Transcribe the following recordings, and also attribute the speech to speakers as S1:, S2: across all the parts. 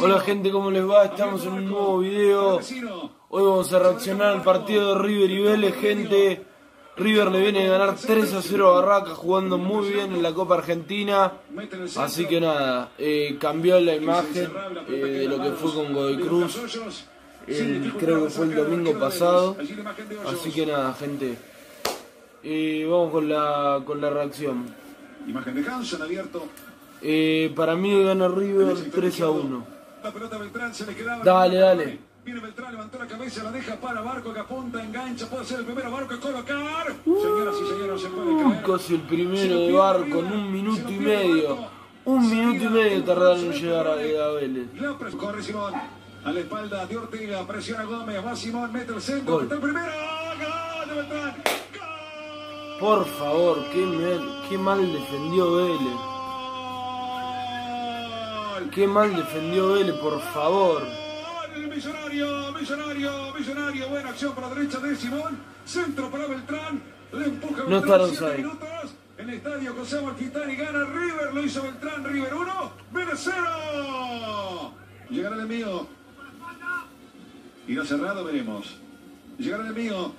S1: Hola gente, ¿cómo les va? Estamos en un nuevo video. Hoy vamos a reaccionar al partido de River y Vélez, gente. River le viene a ganar 3 a 0 a Barraca, jugando muy bien en la Copa Argentina. Así que nada, eh, cambió la imagen eh, de lo que fue con Godoy Cruz. El- creo que fue el domingo pasado. Así que nada, gente. Eh, vamos con la, con la reacción.
S2: Imagen de Hanson abierto.
S1: Eh, para mí gana River 3 a 1.
S2: La pelota Beltrán se le quedaba.
S1: Dale, dale.
S2: Viene Beltrán, levantó la cabeza, la deja para Barco que apunta, engancha, puede ser el primero Barco a colocar. Señoras y señores, se puede
S1: Uh,
S2: caer.
S1: casi el primero de Barco en un minuto y medio. Un minuto y medio tardaron en llegar a, a Vélez.
S2: Corre Simón. A la espalda de Ortega, presiona Gómez, va Simón, mete el centro,
S1: Gol.
S2: el primero. ¡Gol de Beltrán! ¡Gol!
S1: Por favor, qué, mal- qué mal defendió Vélez. Qué mal defendió Vélez, por favor.
S2: El millonario, millonario, millonario. Buena acción por la derecha de Simón. Centro para Beltrán. Le empuja
S1: No
S2: Beltrán. siete minutos. En el estadio José Amalfitani gana River. Lo hizo Beltrán. River 1. Vélez 0. Llegará el enemigo. Irá cerrado, veremos. Llegará el enemigo.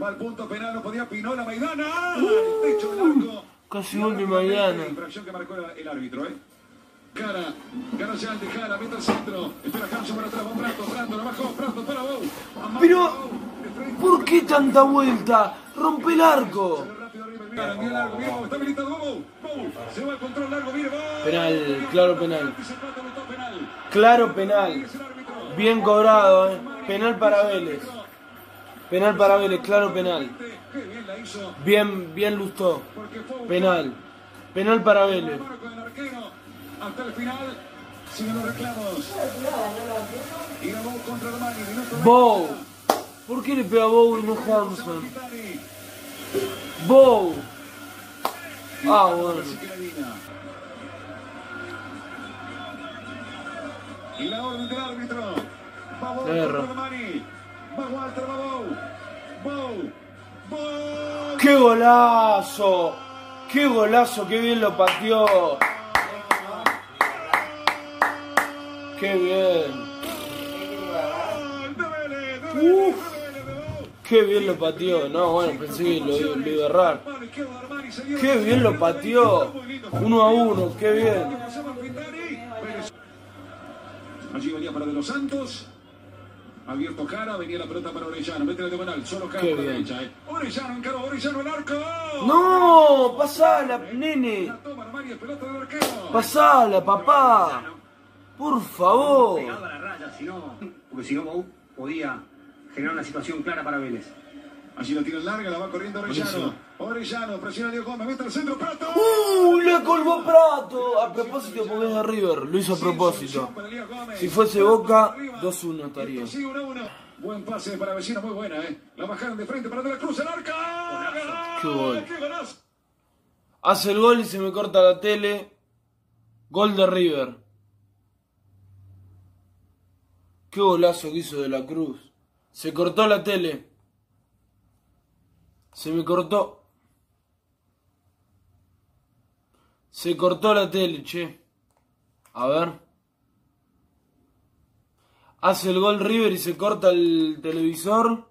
S2: Va al punto penal. No podía Pinola Maidana. el techo del arco.
S1: Casi
S2: Y
S1: gol de Maidana.
S2: Infracción que marcó el árbitro, ¿eh? Cara, cara ya de cara, mete al centro. Espera Hanson para atrás, va Prato, Prato, la bajó, Prato para Bou.
S1: Pero, ¿por qué tanta vuelta? Rompe el arco. Penal, claro penal. Claro penal. Bien cobrado, eh. Penal para Vélez. Penal para Vélez, claro penal.
S2: Bien
S1: Bien, lustó. Penal. Penal para Vélez.
S2: Hasta el final, siguen los reclamos. Y la Bou contra Romani, minuto
S1: Bow. ¿Por qué le pega a Bow y no?
S2: Amalfitani.
S1: Bow. Ah, bueno.
S2: Y la orden del árbitro. Va Bow contra Romani. Va Walter, va Bow. Bow. Bow.
S1: ¡Qué golazo! ¡Qué golazo! ¡Qué bien lo pateó! ¡Qué bien!
S2: Gol de Vélez, de Vélez, de Vélez, de Bow.
S1: ¡Qué bien lo pateó! No, bueno, pensé que lo, lo iba a errar. ¡Qué bien lo pateó! Uno a uno, ¡qué bien!
S2: Allí venía para De los Santos. Abierto cara, venía la pelota para Orellano. Mete la diagonal, solo cara
S1: Qué bien.
S2: derecha. eh. Orellano encaró, Orellano el arco.
S1: ¡No! ¡Pasala, nene!
S2: La toma pelota del arquero.
S1: ¡Pasala, papá! ¡Por favor!
S3: pegado a la raya, si no, porque si no Bou podía generar una situación clara para Vélez.
S2: Allí la tira larga, la va corriendo Orellano. Orellano, presiona a Diego Gómez, mete al centro, Prato.
S1: ¡Uh! ¡Le colgó Prato! A propósito, porque es de River. Lo hizo a propósito. Si fuese Boca, 2-1 estaría.
S2: Esto sigue 1-1. Buen pase para vecino, muy buena, ¿eh? La bajaron de frente para De la Cruz, el arca.
S1: Qué gol. Hace el gol y se me corta la tele. Gol de River. Qué golazo que hizo de la Cruz. Se cortó la tele. Se me cortó. Se cortó la tele, che. A ver. Hace el gol River y se corta el televisor.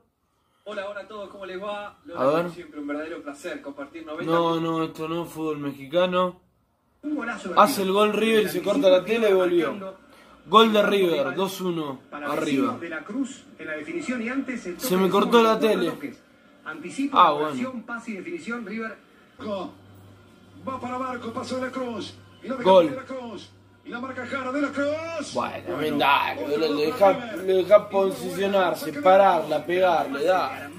S4: Hola, hola a todos, ¿cómo les va? Lo
S1: A ver.
S4: siempre un verdadero placer compartir 90
S1: No, no, esto no es fútbol mexicano.
S3: Un golazo
S1: Hace el gol River y se corta la tele y volvió. Gol de River, 2-1,
S3: Para
S1: arriba.
S3: De la Cruz en la definición y antes el toque
S1: Se me cortó la tele.
S3: Anticipo,
S1: Ah, bueno.
S3: pase y definición, River
S2: Va para Barco, pasó De la Cruz. Y la
S1: Gol.
S2: De la Cruz. Y la marca Jara De la Cruz.
S1: Bueno, dale, boludo, le deja, le deja posicionarse, pararla, pegarle, da.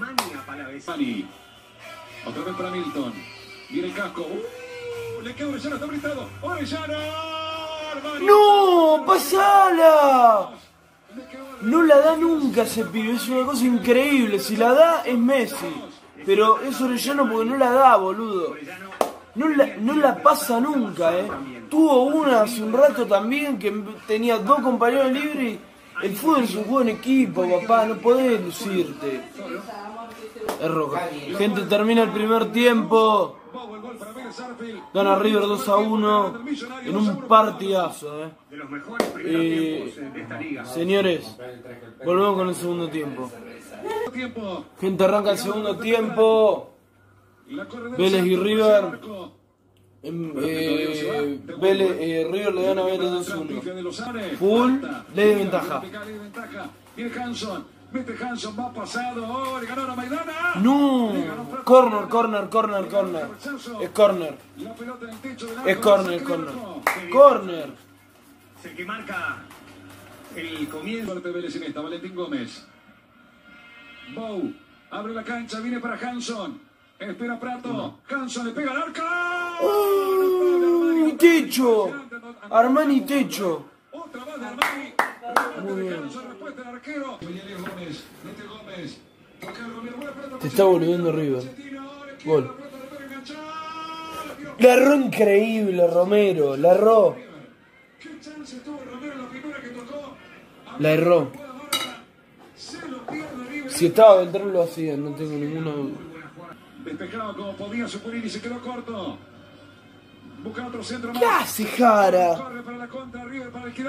S2: Otra vez para Milton. Viene el casco. Uh, le queda Orellano, está habilitado. Orellano.
S1: ¡No! ¡Pasala! No la da nunca ese pibe, es una cosa increíble. Si la da, es Messi. Pero es Orellano porque no la da, boludo. No la, no la pasa nunca, eh. Tuvo una hace un rato también que tenía dos compañeros libres. El fútbol es un juego en equipo, papá, no podés lucirte. Es roja. Gente, termina el primer tiempo.
S2: Bobo, el gol para Vega
S1: Gana River 2 a 1 en un partidazo. ¿eh? Eh, señores, volvemos con el segundo tiempo. Gente, arranca el segundo tiempo. Vélez y River. Em, eh, Vélez, eh, River le gana a Vélez 2 a 1.
S2: de Lozane.
S1: Full, ley de ventaja.
S2: De Hanson. Mete Hanson, va pasado. Oh, le ganó a Maidana.
S1: No, corner, corner, corner, corner. Es corner.
S2: La pelota en el techo del
S1: Es corner, corner.
S2: de.
S1: Corner.
S3: Es el que marca el comienzo.
S2: Fuerte Vélez en esta, Valentín Gómez. Bow, abre la cancha, viene para Hanson. Espera Prato. Hanson le pega al arco.
S1: ¡Uy, techo! Armani techo.
S2: Otra más de Armani.
S1: Muy bien.
S2: Arquero. Gómez, Gómez.
S1: Te está volviendo
S2: quiere
S1: Gol.
S2: la
S1: erró increíble, Romero. La erró.
S2: ¿Qué chance tuvo Romero la
S1: erró. Si estaba dentro lo hacía, no tengo ninguna duda.
S2: Despejaba como podía Supurini y se quedó corto.
S1: ¿Qué hace Jara?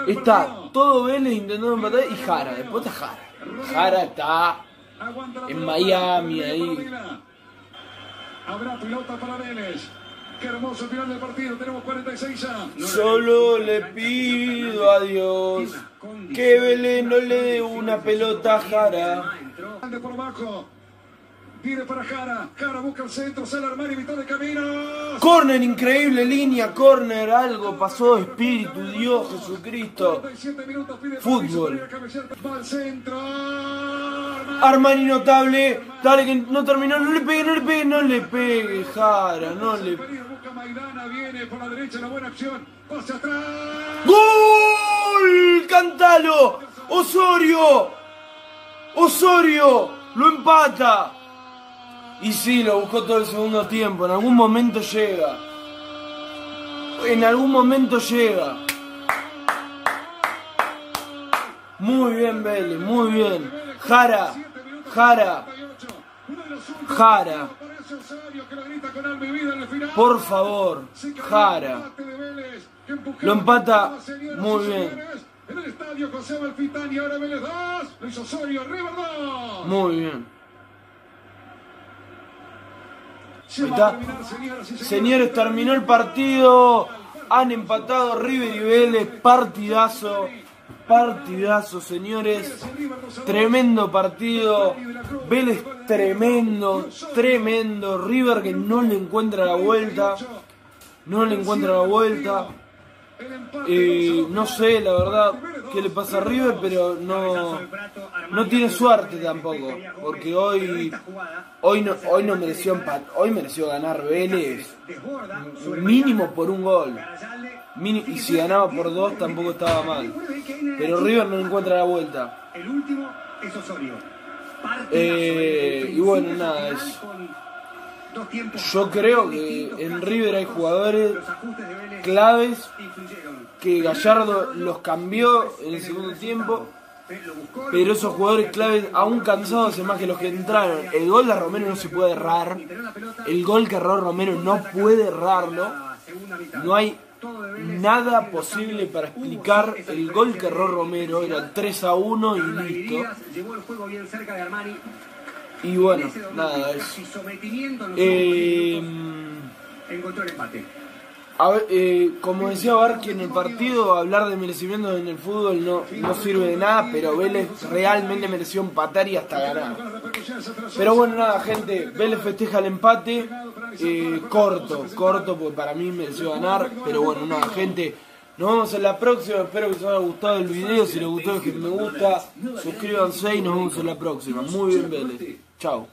S1: Está todo Vélez intentando empatar y Jara. Después está Jara. Jara está. En Miami, ahí.
S2: Habrá pelota para Vélez. Qué hermoso final del partido. Tenemos 46 ya.
S1: Solo le pido a Dios que Vélez no le dé una pelota a Jara.
S2: Por. Viene para Jara. Jara busca el centro. Sale Armani, mitad de camino.
S1: Corner, increíble línea, corner, algo pasó, espíritu, Dios, Jesucristo.
S2: 47 minutos pide
S1: Fútbol.
S2: Armani.
S1: Notable, dale que no terminó, no le pegue, no le pegue, no le pegue, Jara, no le
S2: busca Maidana. Viene por la derecha. La buena acción. Pase atrás.
S1: ¡Gol! ¡Cantalo! ¡Osorio! ¡Osorio! ¡Lo empata! Y sí, lo buscó todo el segundo tiempo. En algún momento llega. En algún momento llega. Muy bien, Vélez, muy bien. Jara, Jara. Jara. Por favor, Jara. Lo empata muy bien.
S2: señores. En el estadio José Malfitani, ahora Vélez 2, lo hizo Osorio, River 2.
S1: Muy bien.
S2: Se
S1: Ahí
S2: va Señores,
S1: terminó el partido. Han empatado River y Vélez. Partidazo. Partidazo, señores. Tremendo partido. Vélez tremendo. Tremendo. River que no le encuentra la vuelta. No le encuentra la vuelta.
S2: A
S1: no sé, la verdad, qué le pasa a River, pero no, no tiene suerte tampoco. Porque hoy, hoy no, hoy no mereció empat- hoy mereció ganar Vélez mínimo por un gol. Y si ganaba por dos tampoco estaba mal. Pero River no encuentra la vuelta. Eh, y bueno, nada, es- Yo creo que en River hay jugadores Claves que Gallardo los cambió en el segundo tiempo. Pero esos jugadores claves, aún cansados, es más que los que entraron. El gol de Romero no se puede errar. El gol que erró Romero no puede errarlo. No hay nada posible para explicar el gol que erró Romero. Era
S3: intensidad.
S1: 3 a 1 y listo. Y bueno, nada, es.
S3: casi sometimiento en los
S1: Eh, a ver, eh, como decía Barqui en el partido, hablar de merecimiento en el fútbol no, no sirve de nada, pero Vélez realmente mereció empatar y hasta ganar. Pero bueno, nada, gente, Vélez festeja el empate, eh, corto, corto, porque para mí mereció ganar, pero bueno, nada, gente, nos vemos en la próxima, espero que os haya gustado el video, si les gustó dejen me gusta, suscríbanse y nos vemos en la próxima. Muy bien, Vélez, chao.